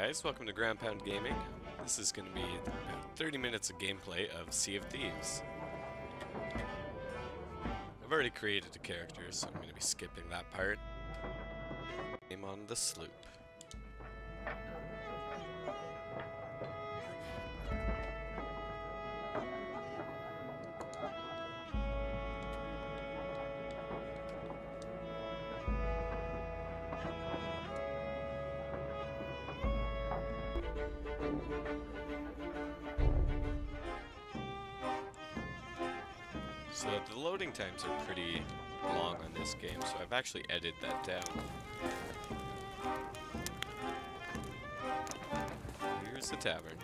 Guys, welcome to Ground Pound Gaming. This is going to be about 30 minutes of gameplay of Sea of Thieves. I've already created a character, so I'm going to be skipping that part. Name on the sloop. Game, so I've actually edited that down. Here's the tavern.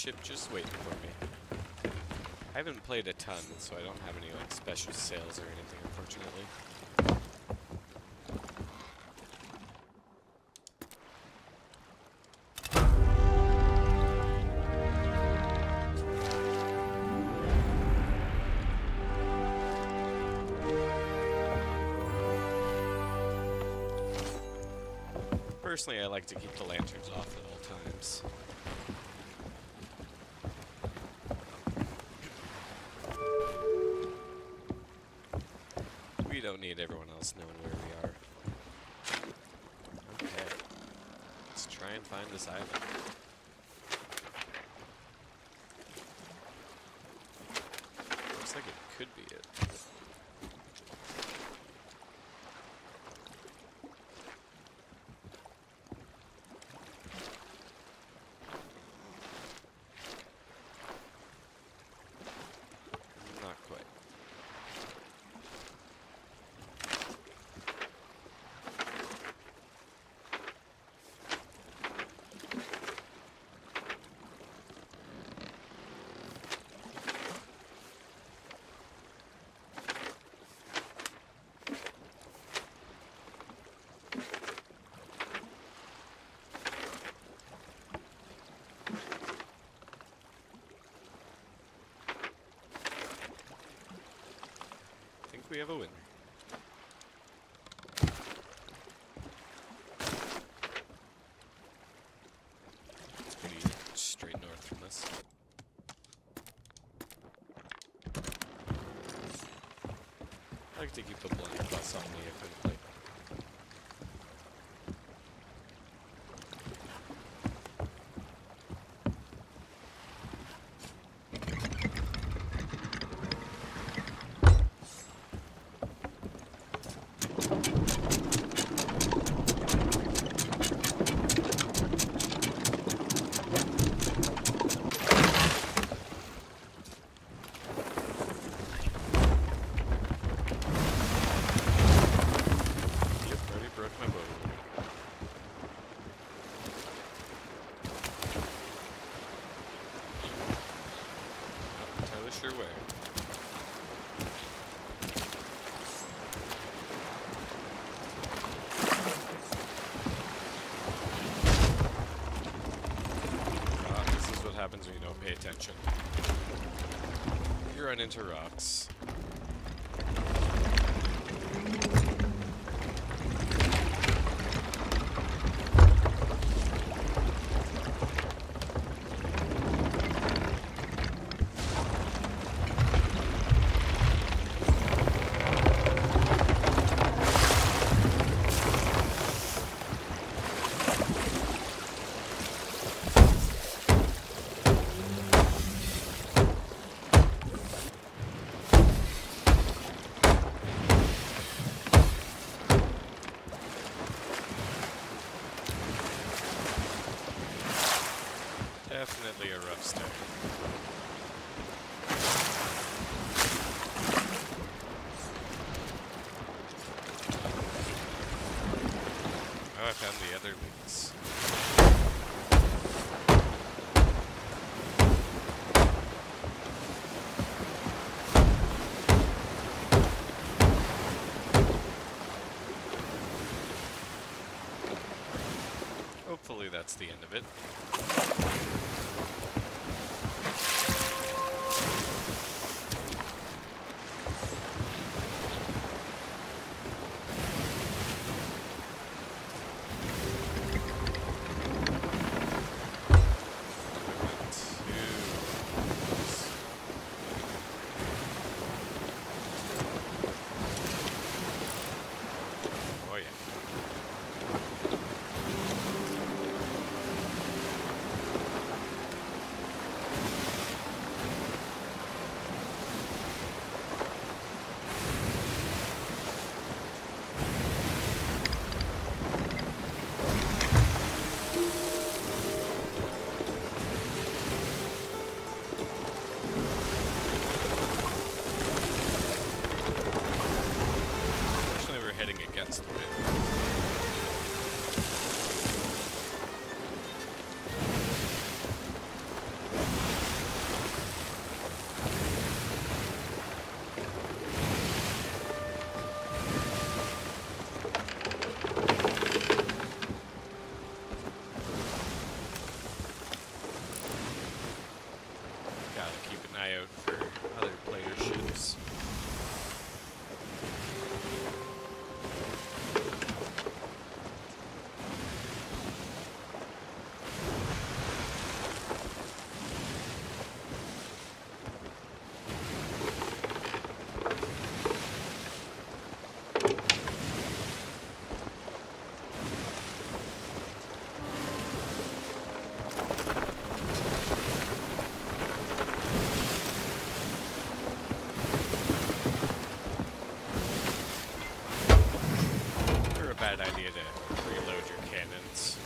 Ship just waiting for me. I haven't played a ton, so I don't have any like special sails or anything, unfortunately. Personally, I like to keep the lanterns off at all times. Don't need everyone else knowing where we are. Okay. Let's try and find this island. Looks like it could be it. Not quite. I think we have a winner. It's pretty straight north from us. I like to keep the blunderbuss on me if I'm like Yep, already broke my boat. Not entirely sure where. Ah, this is what happens when you don't pay attention. You run into that's the end of it. Idea to reload your cannons.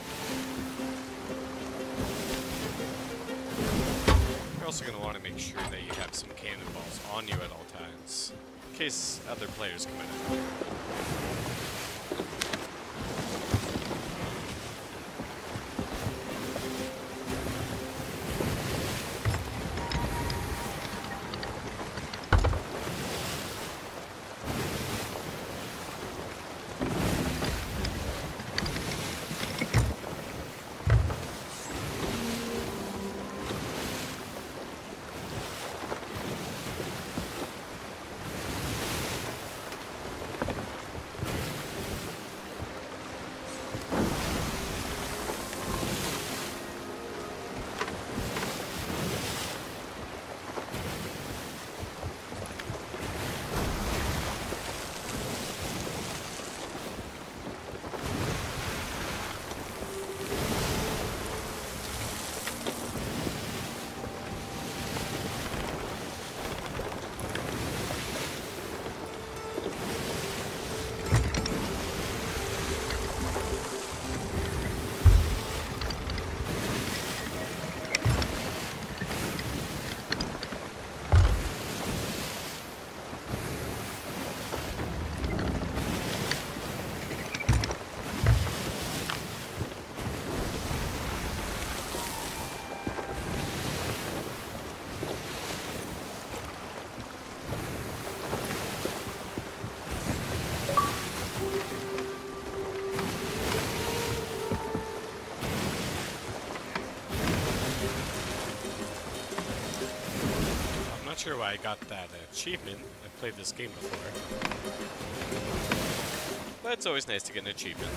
You're also going to want to make sure that you have some cannonballs on you at all times, in case other players come in. Sure why I got that achievement. I've played this game before. But it's always nice to get an achievement.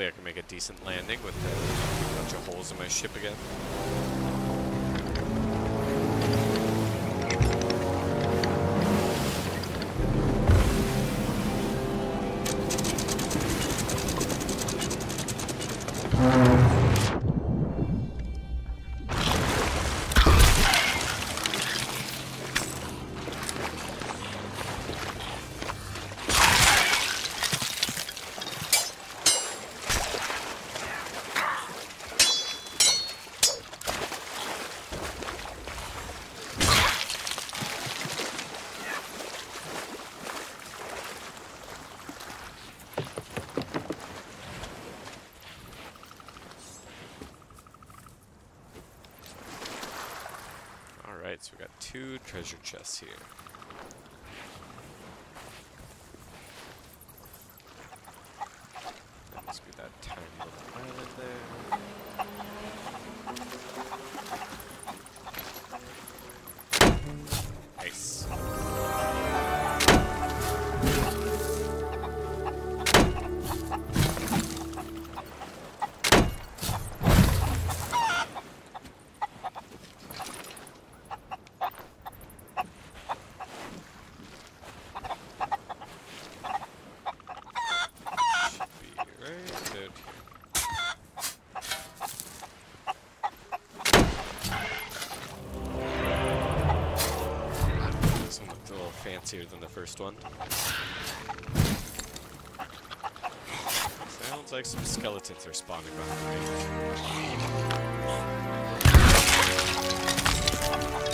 Hopefully I can make a decent landing with a bunch of holes in my ship again. Alright, so we got two treasure chests here. First one. Sounds like some skeletons are spawning behind me.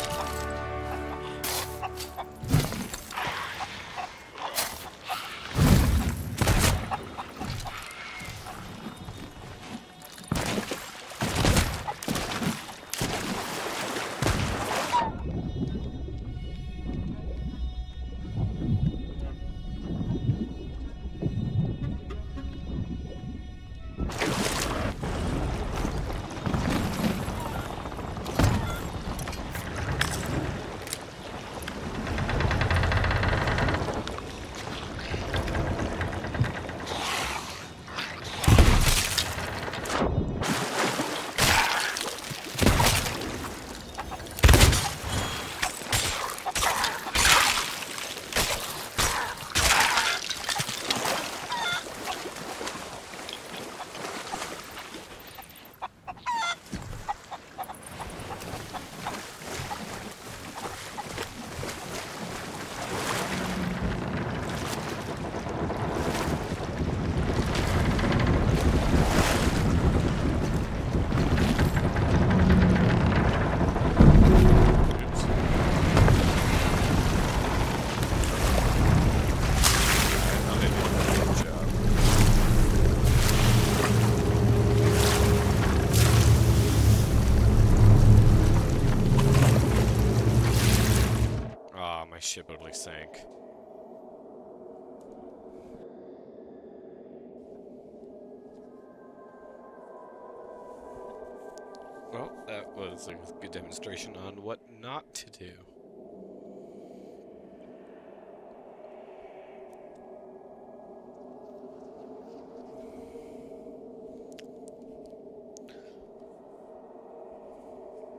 What not to do.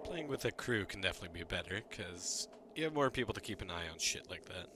Playing with a crew can definitely be better, because you have more people to keep an eye on shit like that.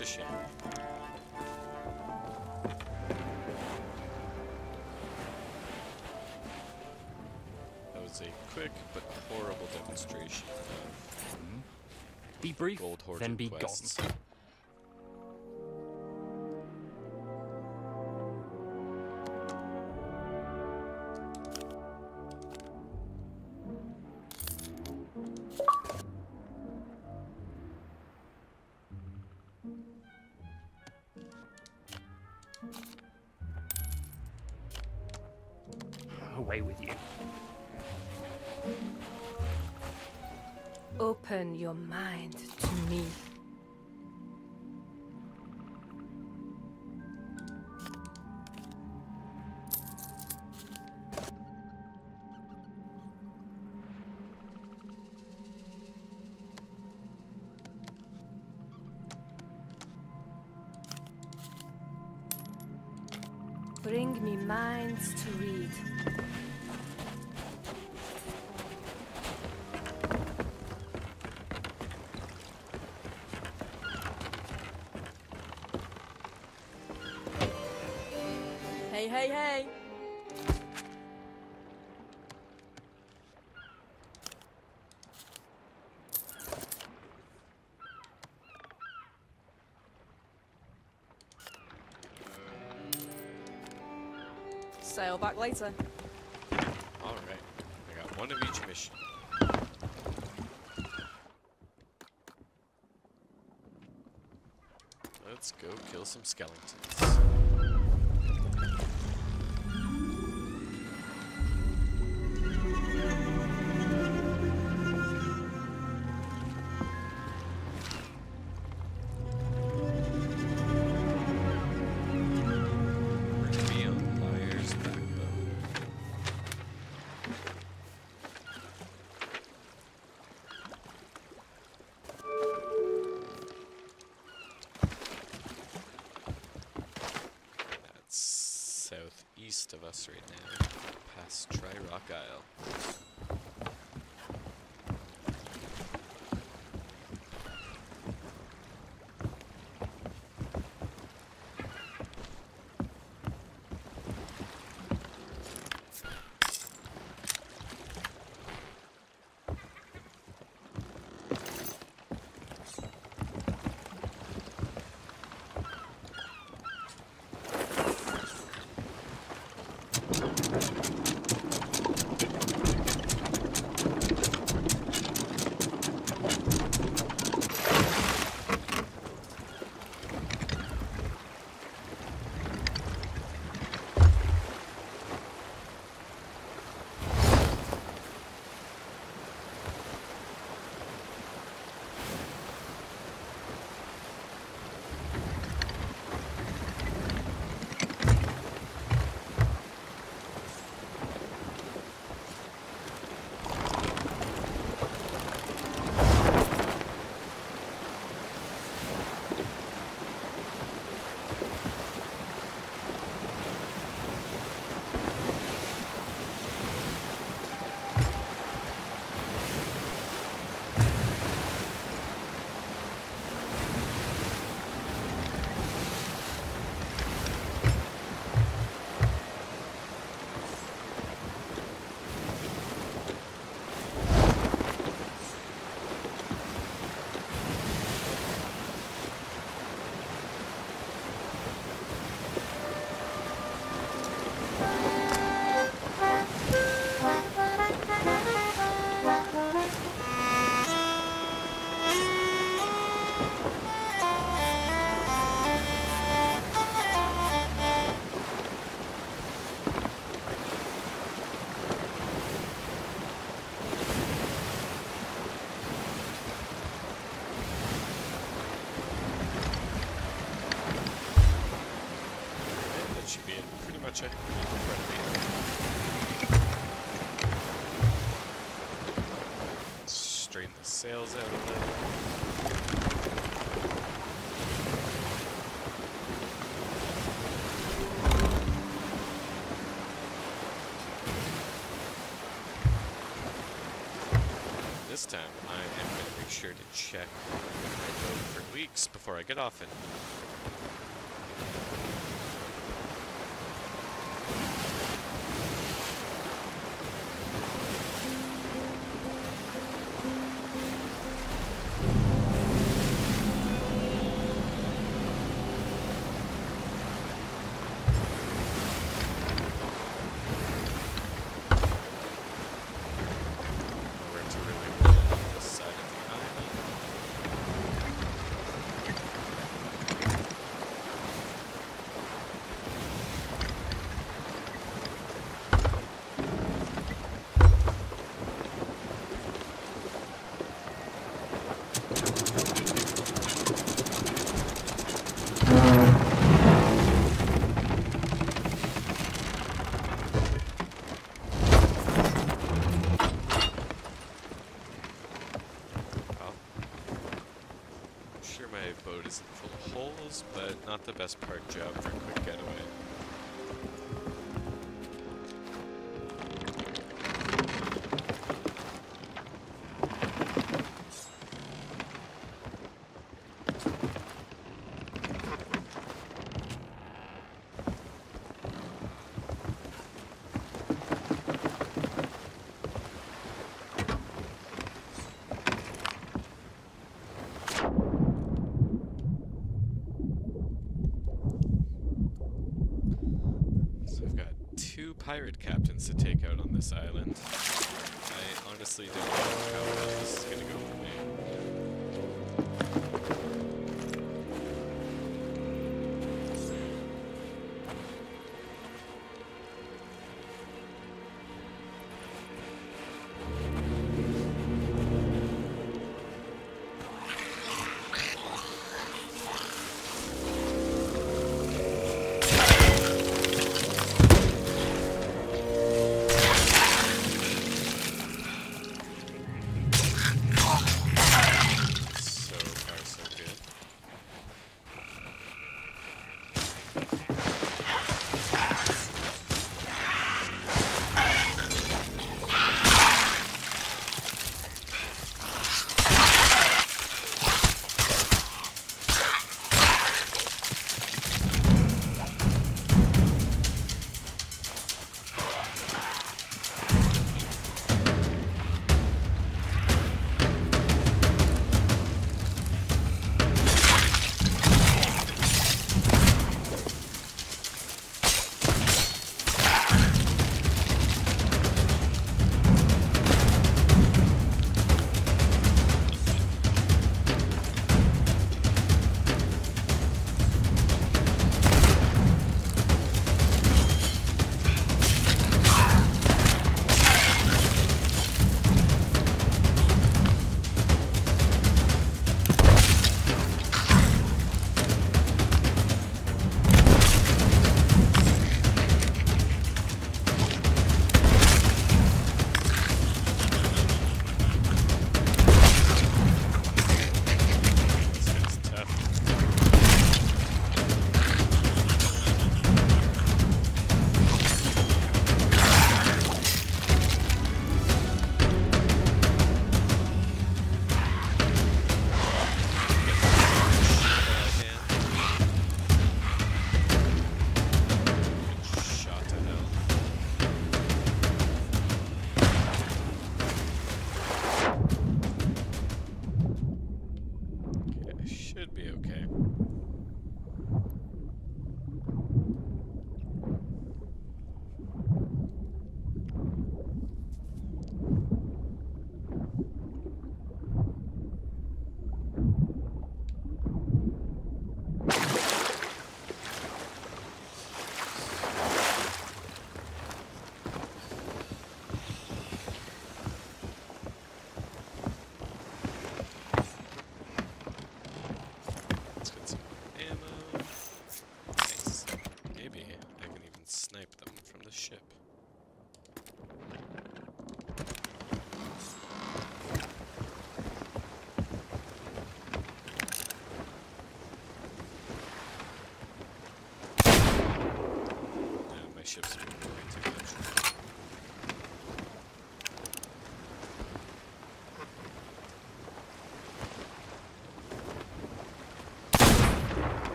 A shame. That was a quick but horrible demonstration of be brief, then be quests. gone. Away with you. Open your mind to me. Sail back later. Alright, I got one of each mission. Let's go kill some skeletons. Straighten the sails out a little. This time, I am going to make sure to check my for leaks before I get off it. The best part job for pirate captains to take out on this island. I honestly don't know how this is gonna go for me.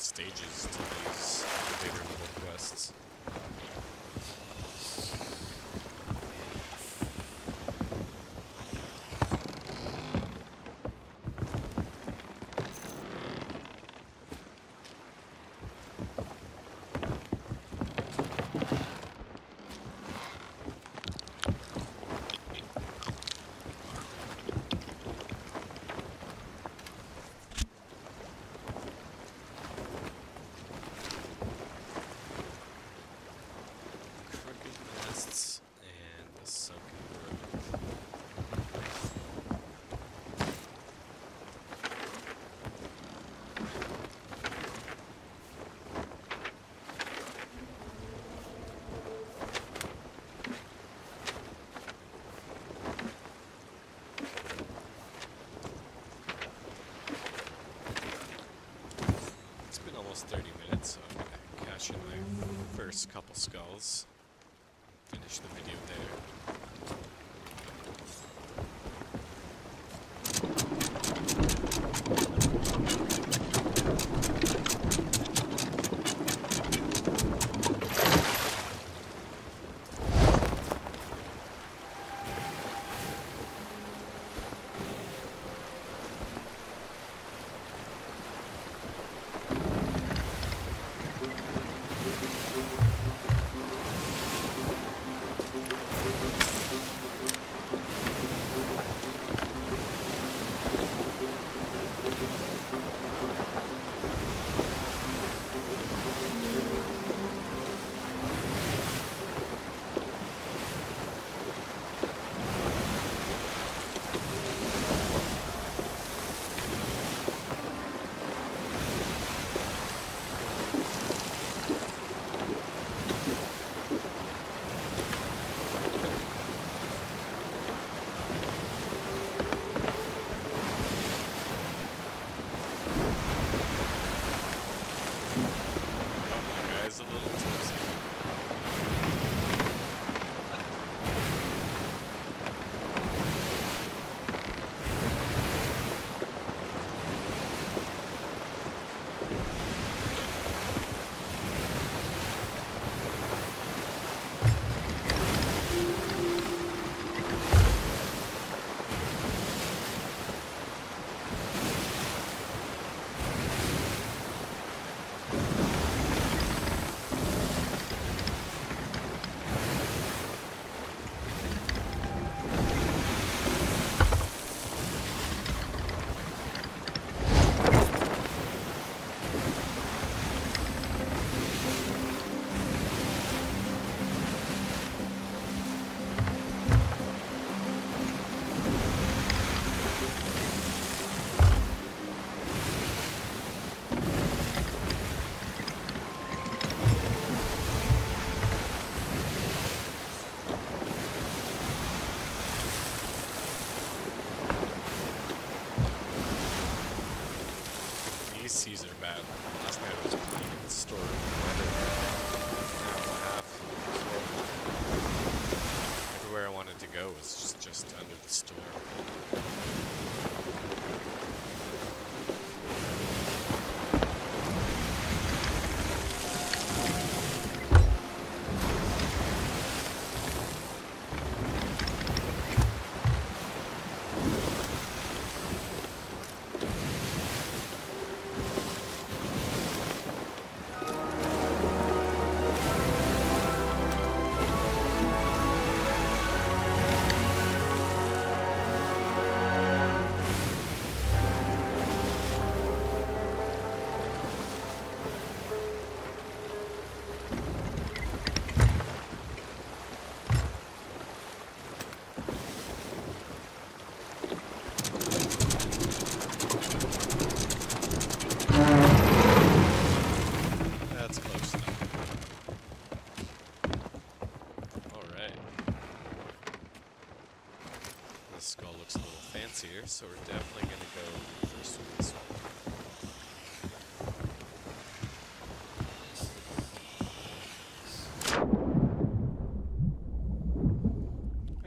stages to these bigger level quests. last 30 minutes, so I'm going to cash in my first couple skulls.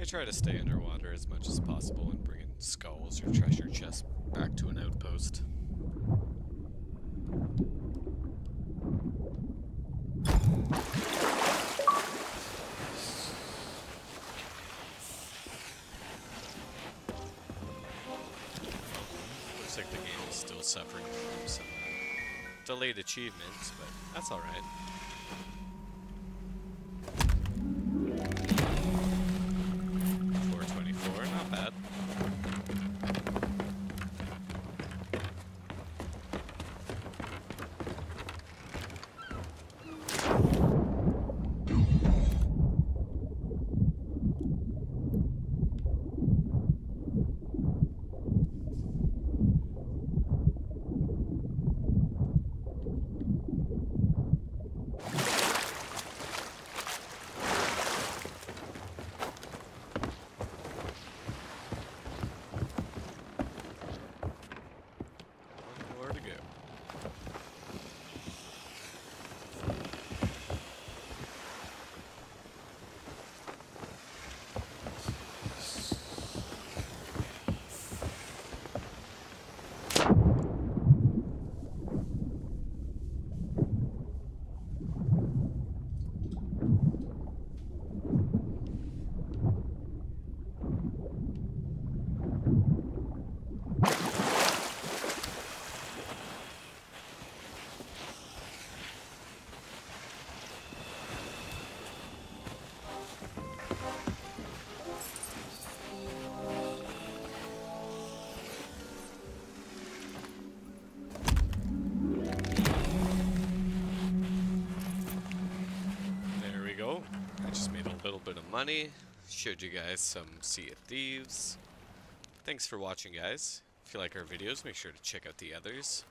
I try to stay underwater as much as possible and bring in skulls or treasure chests back to an outpost. Looks like the game is still suffering from some delayed achievements, but that's alright. Bit of money. Showed you guys some Sea of Thieves. Thanks for watching, guys. If you like our videos, make sure to check out the others.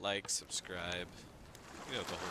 Like, subscribe. You know the whole